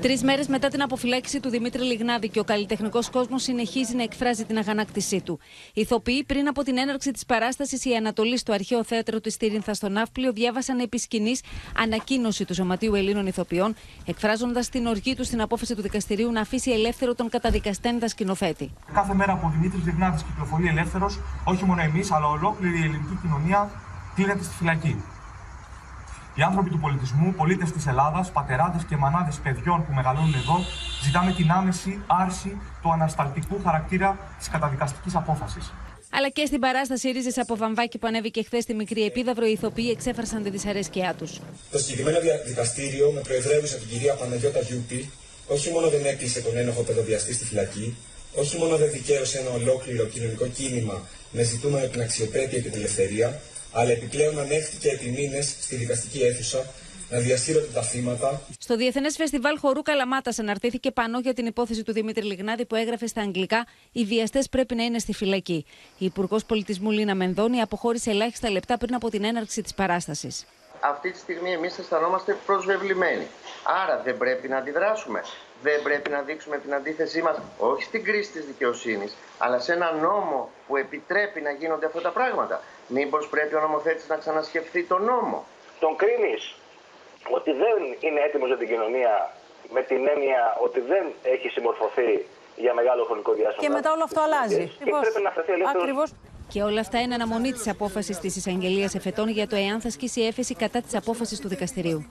Τρεις μέρες μετά την αποφυλάξη του Δημήτρη Λιγνάδη και ο καλλιτεχνικός κόσμος συνεχίζει να εκφράζει την αγανάκτησή του. Οι ηθοποιοί πριν από την έναρξη της παράστασης Η Ανατολή στο αρχαίο θέατρο της Τύρινθα στο Ναύπλιο διάβασαν επί σκηνής ανακοίνωση του Σωματείου Ελλήνων Ηθοποιών, εκφράζοντας την οργή τους στην απόφαση του δικαστηρίου να αφήσει ελεύθερο τον καταδικαστέντα σκηνοθέτη. Κάθε μέρα που ο Δημήτρης Λιγνάδης κυκλοφορεί ελεύθερος, όχι μόνο εμείς, αλλά ολόκληρη η ελληνική κοινωνία κλείνεται στη φυλακή. Οι άνθρωποι του πολιτισμού, πολίτες της Ελλάδας, πατεράδες και μανάδες παιδιών που μεγαλώνουν εδώ, ζητάμε την άμεση άρση του ανασταλτικού χαρακτήρα της καταδικαστικής απόφασης. Αλλά και στην παράσταση Ρίζες από Βαμβάκι που ανέβηκε χθες στη μικρή επίδαυρο, οι ηθοποιοί εξέφρασαν τη δυσαρέσκειά τους. Το συγκεκριμένο δικαστήριο, με προεδρεύουσα την κυρία Παναγιώτα Γιούπη, όχι μόνο δεν έκλεισε τον ένοχο παιδοδιαστή στη φυλακή, όχι μόνο δεν δικαίωσε ένα ολόκληρο κοινωνικό κίνημα με ζητούμενο την αξιοπρέπεια και την ελευθερία, αλλά επιπλέον ανέχτηκε επί μήνες στη δικαστική αίθουσα να διασύρονται τα θύματα. Στο Διεθνές Φεστιβάλ Χορού Καλαμάτας αναρτήθηκε πανό για την υπόθεση του Δημήτρη Λιγνάδη που έγραφε στα αγγλικά Οι βιαστές πρέπει να είναι στη φυλακή. Η Υπουργός Πολιτισμού Λίνα Μενδώνη αποχώρησε ελάχιστα λεπτά πριν από την έναρξη της παράστασης. Αυτή τη στιγμή εμείς αισθανόμαστε προσβεβλημένοι. Άρα δεν πρέπει να αντιδράσουμε. Δεν πρέπει να δείξουμε την αντίθεσή μας όχι στην κρίση της δικαιοσύνης, αλλά σε ένα νόμο που επιτρέπει να γίνονται αυτά τα πράγματα. Μήπως πρέπει ο νομοθέτης να ξανασκεφτεί τον νόμο; Τον κρίνεις ότι δεν είναι έτοιμος για την κοινωνία με την έννοια ότι δεν έχει συμμορφωθεί για μεγάλο χρονικό διάστημα; Και μετά όλο αυτό αλλάζει. Και πρέπει να σταθεί ελεύθερος. Και όλα αυτά είναι αναμονή της απόφασης της εισαγγελίας εφετών για το εάν θα σκίσει έφεση κατά της απόφασης του δικαστηρίου.